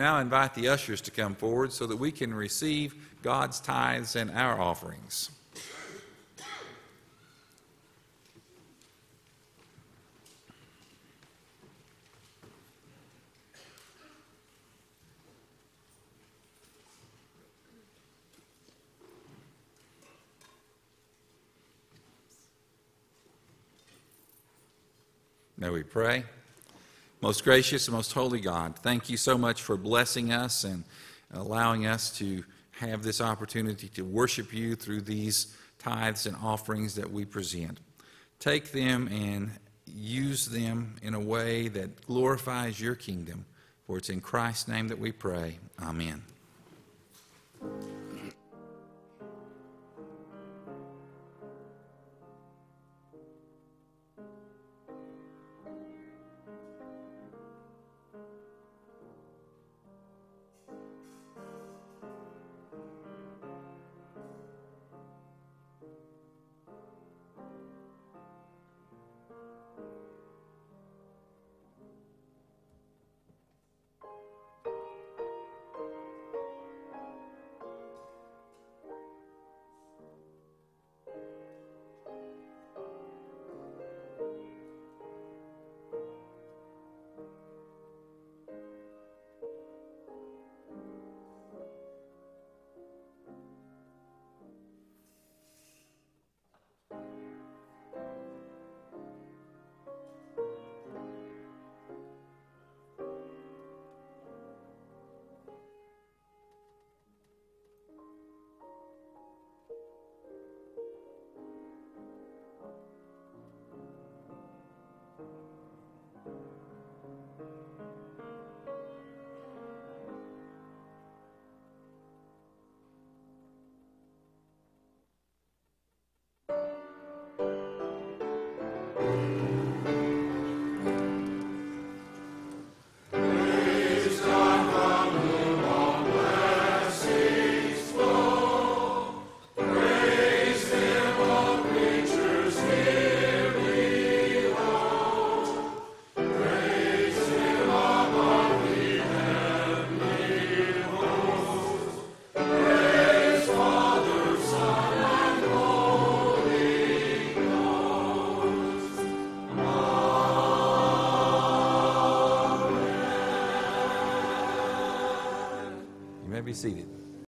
Now invite the ushers to come forward so that we can receive God's tithes and our offerings. May we pray? Most gracious and most holy God, thank you so much for blessing us and allowing us to have this opportunity to worship you through these tithes and offerings that we present. Take them and use them in a way that glorifies your kingdom. For it's in Christ's name that we pray. Amen. May be seated.